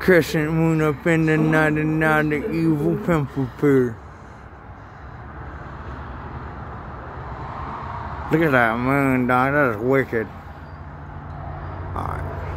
crescent moon up in the night and now the evil pimple appear. Look at that moon, dog. That is wicked. Alright.